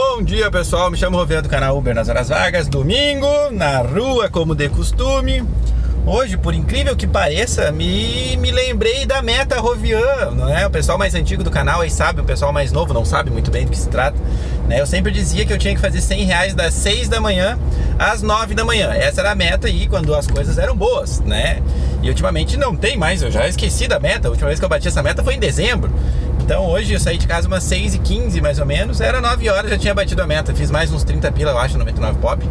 Bom dia pessoal, me chamo Roveiro do canal Uber nas horas vagas, domingo, na rua como de costume. Hoje, por incrível que pareça, me, me lembrei da meta Rovian, não é? O pessoal mais antigo do canal aí sabe, o pessoal mais novo não sabe muito bem do que se trata. Né? Eu sempre dizia que eu tinha que fazer 100 reais das 6 da manhã às 9 da manhã. Essa era a meta aí quando as coisas eram boas, né? E ultimamente não tem mais, eu já esqueci da meta. A última vez que eu bati essa meta foi em dezembro. Então hoje eu saí de casa umas 6 e 15 mais ou menos, era 9 horas, já tinha batido a meta. Fiz mais uns 30 pila, eu acho, 99 pop.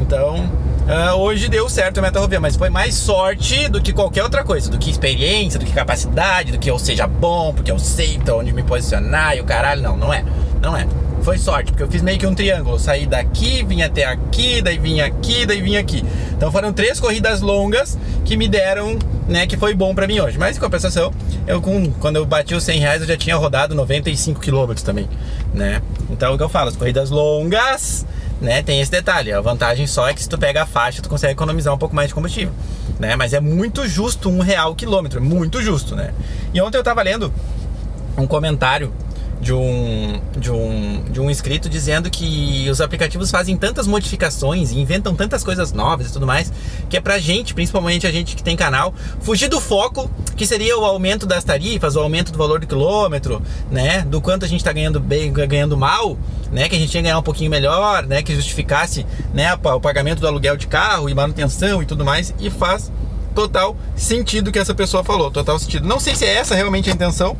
Então Uh, hoje deu certo a meta rover, mas foi mais sorte do que qualquer outra coisa, do que experiência, do que capacidade, do que eu seja bom, porque eu sei então onde me posicionar e o caralho. Não, não é. Não é. Foi sorte, porque eu fiz meio que um triângulo. Saí daqui, vim até aqui, daí vim aqui, daí vim aqui. Então foram três corridas longas que me deram, né, que foi bom para mim hoje. Mas em compensação, eu com, quando eu bati os 100 reais, eu já tinha rodado 95 quilômetros também, né? Então o que eu falo, as corridas longas né, tem esse detalhe. A vantagem só é que se tu pega a faixa, tu consegue economizar um pouco mais de combustível, né? Mas é muito justo um real o quilômetro, é muito justo, né? E ontem eu tava lendo um comentário de um, de um, de um inscrito dizendo que os aplicativos fazem tantas modificações e inventam tantas coisas novas e tudo mais, que é pra gente, principalmente a gente que tem canal, fugir do foco, que seria o aumento das tarifas, o aumento do valor do quilômetro, né? Do quanto a gente tá ganhando bem, ganhando mal, né? Que a gente ia ganhar um pouquinho melhor, né? Que justificasse né, o pagamento do aluguel de carro e manutenção e tudo mais, e faz total sentido que essa pessoa falou, total sentido. Não sei se é essa realmente a intenção,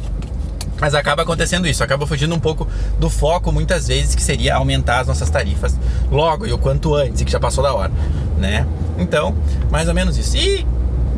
mas acaba acontecendo isso, acaba fugindo um pouco do foco muitas vezes que seria aumentar as nossas tarifas logo e o quanto antes, e que já passou da hora, né? Então, mais ou menos isso. E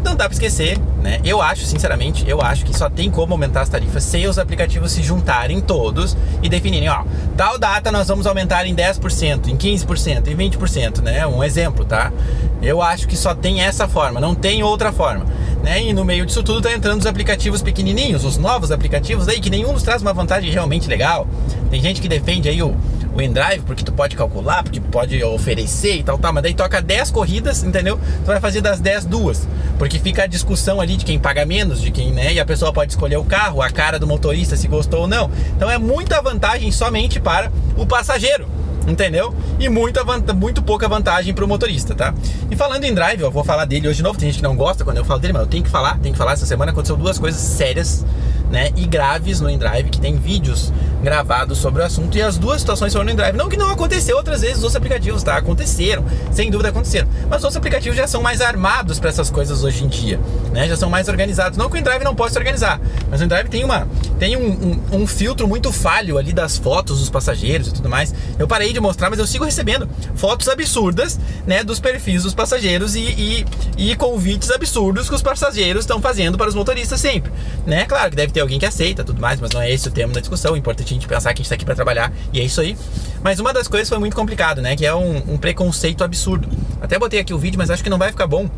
não dá para esquecer, né? Eu acho, sinceramente, eu acho que só tem como aumentar as tarifas se os aplicativos se juntarem todos e definirem, ó, tal data nós vamos aumentar em 10%, em 15%, em 20%, né? Um exemplo, tá? Eu acho que só tem essa forma, não tem outra forma. Né? E no meio disso tudo tá entrando os aplicativos pequenininhos, os novos aplicativos aí, que nenhum nos traz uma vantagem realmente legal. Tem gente que defende aí o, o InDrive porque tu pode calcular, porque pode oferecer e tal, tal, mas daí toca 10 corridas, entendeu? Tu vai fazer das 10 duas, porque fica a discussão ali de quem paga menos, de quem, né? E a pessoa pode escolher o carro, a cara do motorista, se gostou ou não. Então é muita vantagem somente para o passageiro entendeu? E muita, muito pouca vantagem para o motorista, tá? E falando em drive, eu vou falar dele hoje de novo. Tem gente que não gosta quando eu falo dele, mas eu tenho que falar, tenho que falar. Essa semana aconteceu duas coisas sérias, né? E graves no InDrive, que tem vídeos gravados sobre o assunto. E as duas situações foram no InDrive. Não que não aconteceu outras vezes os outros aplicativos, tá? Aconteceram, sem dúvida aconteceram. Mas os outros aplicativos já são mais armados para essas coisas hoje em dia, né? Já são mais organizados. Não que o InDrive não possa organizar, mas o InDrive tem uma tem um, um, um filtro muito falho ali das fotos dos passageiros e tudo mais. Eu parei de mostrar, mas eu sigo recebendo fotos absurdas, né, dos perfis dos passageiros e, e, e convites absurdos que os passageiros estão fazendo para os motoristas sempre, né? Claro que deve ter alguém que aceita, tudo mais, mas não é esse o tema da discussão. O importante é a gente pensar que a gente está aqui para trabalhar e é isso aí. Mas uma das coisas foi muito complicado, né? Que é um, um preconceito absurdo. Até botei aqui o vídeo, mas acho que não vai ficar bom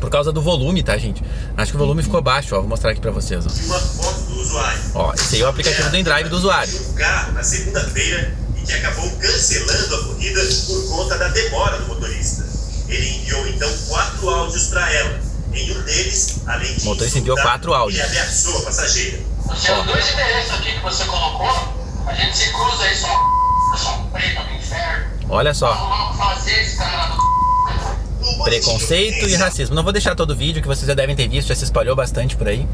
por causa do volume, tá, gente? Acho que o volume ficou baixo, ó. Vou mostrar aqui pra vocês, ó. Usuário. Ó, esse aí é o aplicativo do InDrive do usuário. Carro na segunda-feira que acabou cancelando a corrida por conta da demora do motorista. Ele enviou então quatro áudios para ela. Em um deles, além de. O motorista enviou quatro áudios. Ele ameaçou a passageira. Tinha dois endereços aqui que você colocou. A gente se cruza aí só. Só preta do inferno. Olha só. Vamos fazer esse cara preconceito e racismo. Não vou deixar todo o vídeo que vocês já devem ter visto, já se espalhou bastante por aí,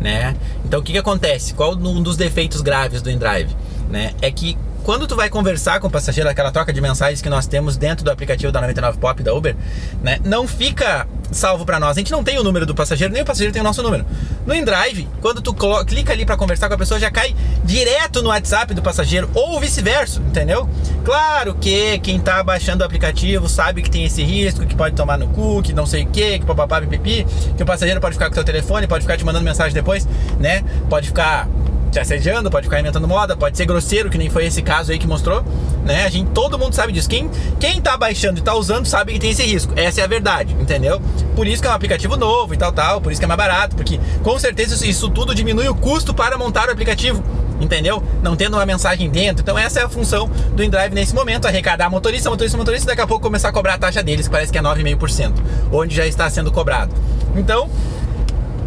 né? Então o que que acontece? Qual um dos defeitos graves do InDrive, né? É que quando tu vai conversar com o passageiro, aquela troca de mensagens que nós temos dentro do aplicativo da 99 Pop da Uber, né, não fica salvo para nós. A gente não tem o número do passageiro, nem o passageiro tem o nosso número. No InDrive, quando tu clica ali para conversar com a pessoa, já cai direto no WhatsApp do passageiro ou vice-versa, entendeu? Claro que quem tá baixando o aplicativo sabe que tem esse risco, que pode tomar no cu, que não sei o que, que papapá, pipipi, que o passageiro pode ficar com o teu telefone, pode ficar te mandando mensagem depois, né? Pode ficar te assediando, pode ficar inventando moda, pode ser grosseiro, que nem foi esse caso aí que mostrou, né? A gente, todo mundo sabe disso. Quem, quem tá baixando e tá usando sabe que tem esse risco. Essa é a verdade, entendeu? Por isso que é um aplicativo novo e tal, tal, por isso que é mais barato, porque com certeza isso, isso tudo diminui o custo para montar o aplicativo entendeu? Não tendo uma mensagem dentro. Então essa é a função do InDrive nesse momento, arrecadar motorista, motorista, motorista, daqui a pouco começar a cobrar a taxa deles, que parece que é 9,5%, onde já está sendo cobrado. Então,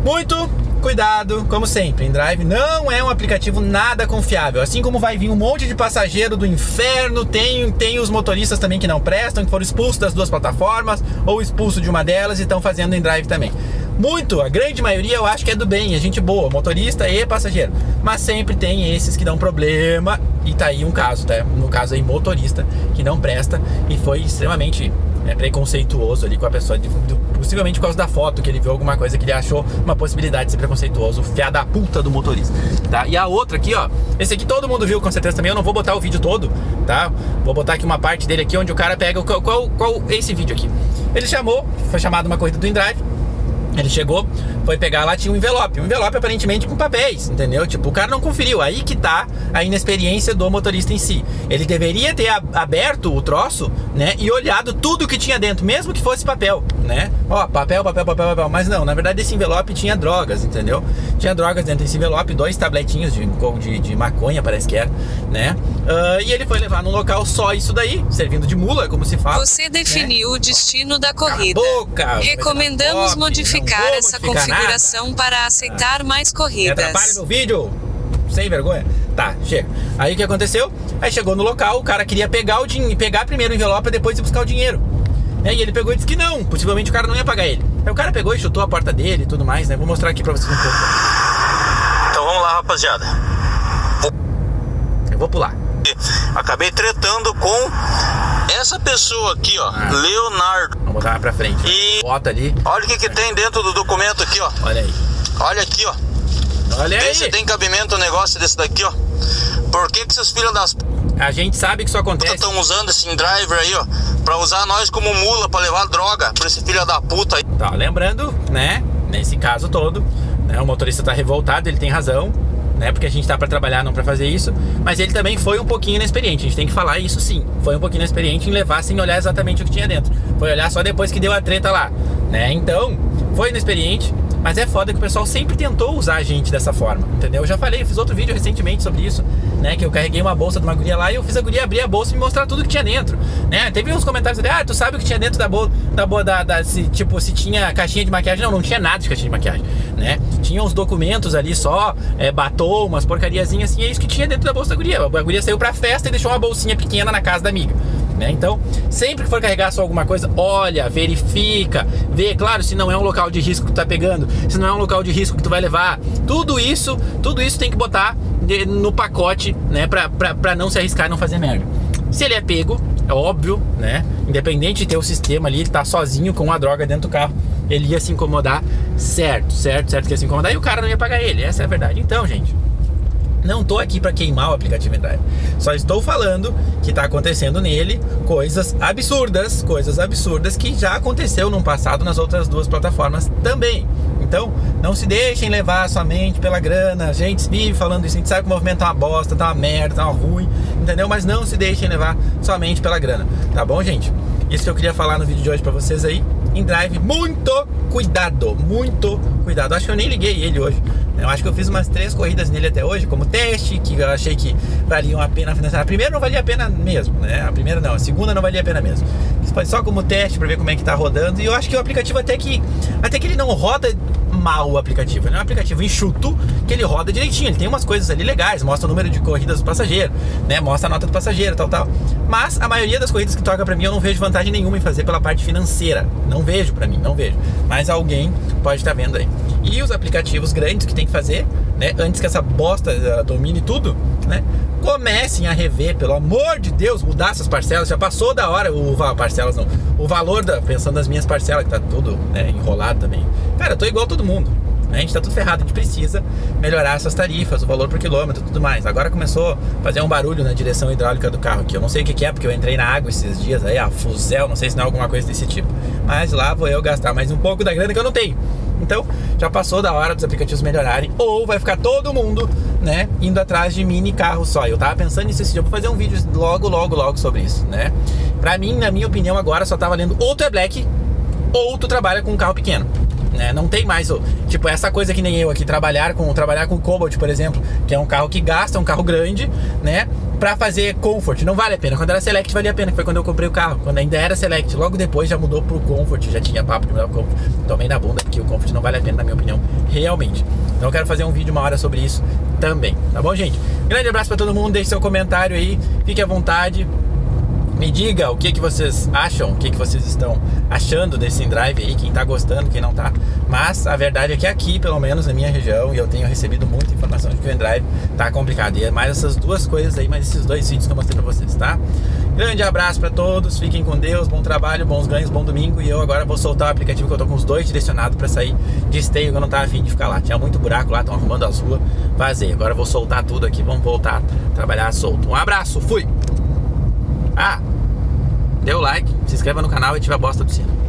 muito Cuidado, como sempre, InDrive não é um aplicativo nada confiável. Assim como vai vir um monte de passageiro do inferno, tem, tem os motoristas também que não prestam, que foram expulsos das duas plataformas ou expulsos de uma delas e estão fazendo InDrive também. Muito, a grande maioria eu acho que é do bem, é gente boa, motorista e passageiro. Mas sempre tem esses que dão problema e tá aí um caso, tá? No caso aí, motorista que não presta e foi extremamente é, preconceituoso ali com a pessoa, de, possivelmente por causa da foto, que ele viu alguma coisa que ele achou uma possibilidade de ser preconceituoso, o fiado da puta do motorista, tá? E a outra aqui, ó, esse aqui todo mundo viu com certeza também, eu não vou botar o vídeo todo, tá? Vou botar aqui uma parte dele aqui onde o cara pega, qual, qual, qual esse vídeo aqui? Ele chamou, foi chamado uma corrida do InDrive, ele chegou, foi pegar lá, tinha um envelope. Um envelope aparentemente com papéis, entendeu? Tipo, o cara não conferiu. Aí que tá a inexperiência do motorista em si. Ele deveria ter aberto o troço, né? E olhado tudo que tinha dentro, mesmo que fosse papel, né? Ó, papel, papel, papel, papel. Mas não, na verdade esse envelope tinha drogas, entendeu? Tinha drogas dentro desse envelope, dois tabletinhos de, de, de maconha, parece que era, né? Uh, e ele foi levar num local só isso daí, servindo de mula, como se fala. Você definiu né? o destino da corrida. Boca, Recomendamos modificar essa configuração nada. para aceitar ah. mais corridas. Atrapalha meu vídeo, sem vergonha. Tá, chega. Aí o que aconteceu? Aí chegou no local, o cara queria pegar o dinheiro, pegar primeiro o envelope e depois ir buscar o dinheiro. E ele pegou e disse que não, possivelmente o cara não ia pagar ele. Aí o cara pegou e chutou a porta dele e tudo mais, né? Vou mostrar aqui pra vocês um pouco. Então vamos lá, rapaziada. Eu vou pular. Acabei tretando com essa pessoa aqui, ó, ah. Leonardo. Vamos botar pra frente. E bota ali. Olha o que, que tem dentro do documento aqui, ó. Olha aí. Olha aqui, ó. Olha Vê aí. se tem cabimento um negócio desse daqui, ó. Por que que esses filhos das a gente sabe que isso acontece. Estão usando esse driver aí, ó, pra usar nós como mula pra levar droga pra esse filho da puta aí. Tá, lembrando, né, nesse caso todo, né, o motorista tá revoltado, ele tem razão, né, porque a gente tá pra trabalhar, não pra fazer isso, mas ele também foi um pouquinho inexperiente, a gente tem que falar isso sim. Foi um pouquinho inexperiente em levar sem olhar exatamente o que tinha dentro. Foi olhar só depois que deu a treta lá, né, então, foi inexperiente, mas é foda que o pessoal sempre tentou usar a gente dessa forma, entendeu? Eu já falei, eu fiz outro vídeo recentemente sobre isso, né? Que eu carreguei uma bolsa de uma guria lá e eu fiz a guria abrir a bolsa e me mostrar tudo que tinha dentro, né? Teve uns comentários ali, ah, tu sabe o que tinha dentro da bolsa, da, da, da se, tipo, se tinha caixinha de maquiagem. Não, não tinha nada de caixinha de maquiagem, né? Tinha uns documentos ali só, é, batom, umas porcariazinhas assim, é isso que tinha dentro da bolsa da guria. A guria saiu pra festa e deixou uma bolsinha pequena na casa da amiga. Né? Então, sempre que for carregar só alguma coisa, olha, verifica, vê, claro, se não é um local de risco que tu tá pegando, se não é um local de risco que tu vai levar, tudo isso, tudo isso tem que botar no pacote, né, pra, pra, pra não se arriscar e não fazer merda. Se ele é pego, é óbvio, né? Independente de ter o sistema ali, tá sozinho com uma droga dentro do carro, ele ia se incomodar, certo, certo, certo que ia se incomodar e o cara não ia pagar ele, essa é a verdade. Então, gente, não estou aqui para queimar o aplicativo Drive. Só estou falando que está acontecendo nele coisas absurdas, coisas absurdas que já aconteceu no passado nas outras duas plataformas também. Então, não se deixem levar somente pela grana. A gente vive falando isso, a gente sabe que o movimento tá uma bosta, tá uma merda, tá uma ruim, entendeu? Mas não se deixem levar somente pela grana, tá bom, gente? Isso que eu queria falar no vídeo de hoje para vocês aí. Em drive, muito cuidado, muito cuidado. Acho que eu nem liguei ele hoje. Eu acho que eu fiz umas três corridas nele até hoje, como teste, que eu achei que valiam a pena financiar. A primeira não valia a pena mesmo, né? A primeira não, a segunda não valia a pena mesmo. Só como teste para ver como é que tá rodando. E eu acho que o aplicativo até que até que ele não roda mal o aplicativo. Ele é um aplicativo enxuto que ele roda direitinho. Ele tem umas coisas ali legais, mostra o número de corridas do passageiro, né? Mostra a nota do passageiro, tal, tal. Mas a maioria das corridas que toca para mim eu não vejo vantagem nenhuma em fazer pela parte financeira. Não vejo para mim, não vejo. Mas alguém pode estar tá vendo aí. E os aplicativos grandes que tem que fazer, né? Antes que essa bosta uh, domine tudo, né? Comecem a rever, pelo amor de Deus, mudar essas parcelas. Já passou da hora o parcelas não. O valor da pensando nas minhas parcelas que tá tudo né, enrolado também. Cara, eu tô igual todo mundo. Né? A gente tá tudo ferrado, a gente precisa melhorar essas tarifas, o valor por quilômetro tudo mais. Agora começou a fazer um barulho na direção hidráulica do carro aqui. Eu não sei o que, que é, porque eu entrei na água esses dias aí, a fuzel, não sei se não é alguma coisa desse tipo. Mas lá vou eu gastar mais um pouco da grana que eu não tenho. Então, já passou da hora dos aplicativos melhorarem, ou vai ficar todo mundo, né, indo atrás de mini carro só. Eu tava pensando nisso esse dia, vou fazer um vídeo logo, logo, logo sobre isso, né? Pra mim, na minha opinião, agora só tá valendo ou tu é black, ou tu trabalha com um carro pequeno. Né? Não tem mais o tipo essa coisa que nem eu aqui trabalhar com trabalhar com Cobalt, por exemplo, que é um carro que gasta, um carro grande, né? Pra fazer Comfort. Não vale a pena. Quando era Select valia a pena, que foi quando eu comprei o carro. Quando ainda era Select. Logo depois já mudou pro Comfort, já tinha papo de mudar pro Comfort. Tomei na bunda, porque o Comfort não vale a pena, na minha opinião, realmente. Então eu quero fazer um vídeo uma hora sobre isso também, tá bom, gente? Grande abraço pra todo mundo, deixe seu comentário aí, fique à vontade. Me diga o que, que vocês acham, o que, que vocês estão achando desse InDrive aí, quem tá gostando, quem não tá. Mas a verdade é que aqui, pelo menos na minha região, e eu tenho recebido muita informação de que o InDrive tá complicado. E é mais essas duas coisas aí, mais esses dois vídeos que eu mostrei pra vocês, tá? Grande abraço pra todos, fiquem com Deus, bom trabalho, bons ganhos, bom domingo. E eu agora vou soltar o aplicativo que eu tô com os dois direcionados pra sair de esteio, que eu não tava afim de ficar lá. Tinha muito buraco lá, estão arrumando as ruas, vazei. Agora eu vou soltar tudo aqui, vamos voltar a trabalhar solto. Um abraço, fui! Ah! Dê o like, se inscreva no canal e ative a bosta do sino.